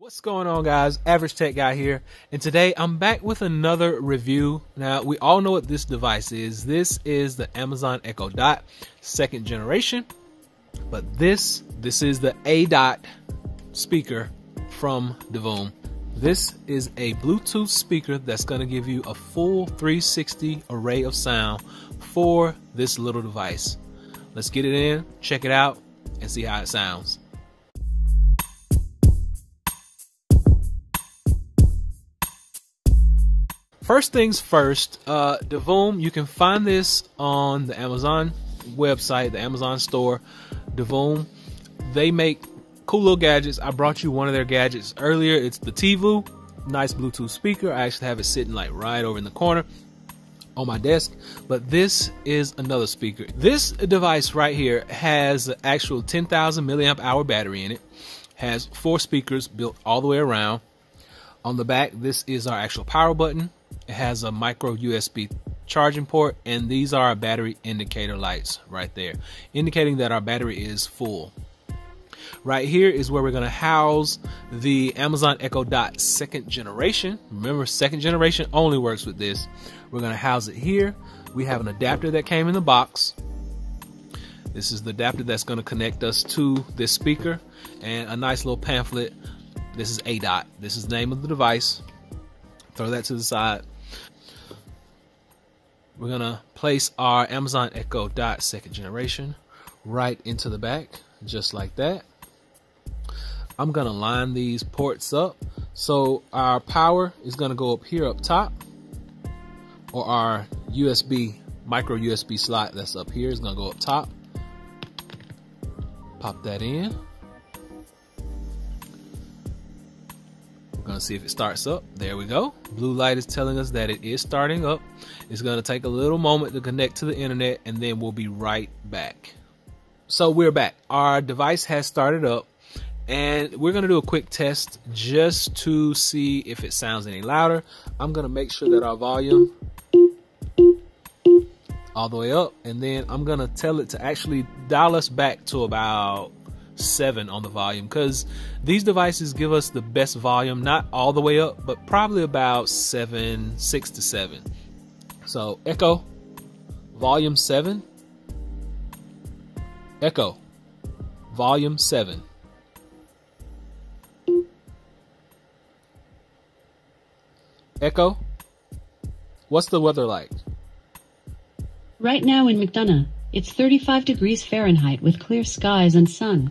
What's going on guys? Average Tech Guy here and today I'm back with another review. Now we all know what this device is. This is the Amazon Echo Dot second generation but this this is the A Dot speaker from Divoom. This is a Bluetooth speaker that's going to give you a full 360 array of sound for this little device. Let's get it in, check it out and see how it sounds. First things first, uh, Divoom, you can find this on the Amazon website, the Amazon store. Divoom, they make cool little gadgets. I brought you one of their gadgets earlier. It's the Tivoo, nice Bluetooth speaker. I actually have it sitting like right over in the corner on my desk, but this is another speaker. This device right here has an actual 10,000 milliamp hour battery in it, has four speakers built all the way around. On the back, this is our actual power button. It has a micro USB charging port, and these are our battery indicator lights right there, indicating that our battery is full. Right here is where we're going to house the Amazon Echo Dot second generation. Remember, second generation only works with this. We're going to house it here. We have an adapter that came in the box. This is the adapter that's going to connect us to this speaker and a nice little pamphlet. This is A Dot. This is the name of the device. Throw that to the side. We're gonna place our Amazon Echo Dot second generation right into the back, just like that. I'm gonna line these ports up. So our power is gonna go up here up top, or our USB, micro USB slot that's up here is gonna go up top. Pop that in. Gonna see if it starts up. There we go. Blue light is telling us that it is starting up. It's gonna take a little moment to connect to the internet and then we'll be right back. So we're back. Our device has started up and we're gonna do a quick test just to see if it sounds any louder. I'm gonna make sure that our volume all the way up and then I'm gonna tell it to actually dial us back to about seven on the volume because these devices give us the best volume, not all the way up, but probably about seven, six to seven. So Echo, volume seven. Echo, volume seven. Echo, what's the weather like? Right now in McDonough, it's 35 degrees Fahrenheit with clear skies and sun.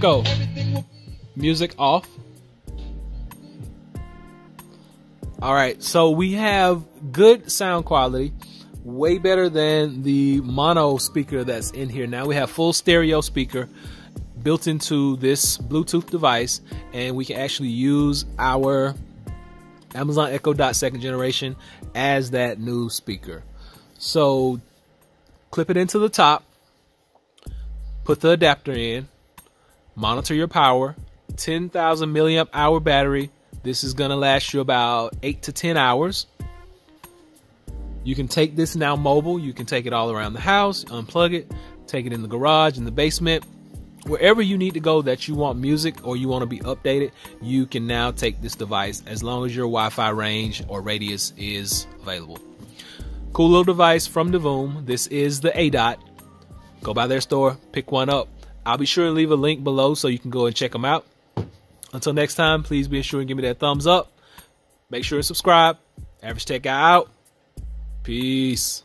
Echo. Music off. All right, so we have good sound quality, way better than the mono speaker that's in here. Now we have full stereo speaker built into this Bluetooth device, and we can actually use our Amazon Echo Dot second generation as that new speaker. So clip it into the top, put the adapter in, monitor your power, 10,000 milliamp hour battery. This is going to last you about 8 to 10 hours. You can take this now mobile. You can take it all around the house, unplug it, take it in the garage, in the basement, wherever you need to go that you want music or you want to be updated, you can now take this device as long as your Wi-Fi range or radius is available. Cool little device from Divoom. This is the A-Dot. Go by their store, pick one up. I'll be sure to leave a link below so you can go and check them out. Until next time, please be sure and give me that thumbs up. Make sure to subscribe. Average Tech Guy out. Peace.